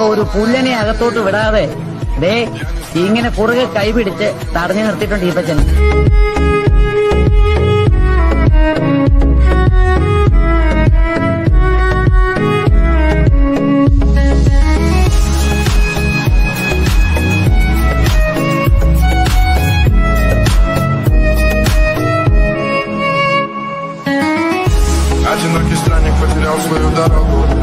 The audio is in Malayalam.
ഒരു പുല്ലനെ അകത്തോട്ട് വിടാതെ ദേ ഇങ്ങനെ കുറുകെ കൈപിടിച്ച് തടഞ്ഞു നിർത്തിയിട്ടുണ്ട് ഈപ്പച്ചൻ. Одинокий странник потерял свою дорогу